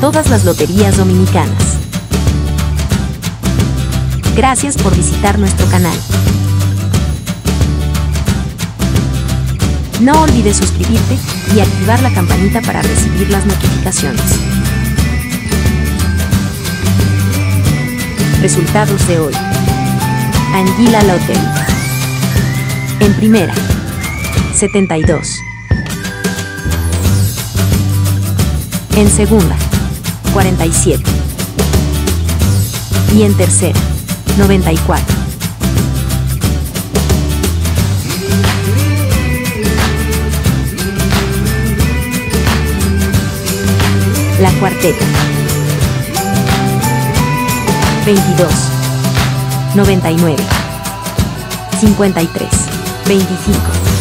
todas las loterías dominicanas. Gracias por visitar nuestro canal. No olvides suscribirte y activar la campanita para recibir las notificaciones. Resultados de hoy. Anguila Lottery. En primera, 72. En segunda, 47. Y en tercera, 94. La cuarteta. 22. 99. 53. 25.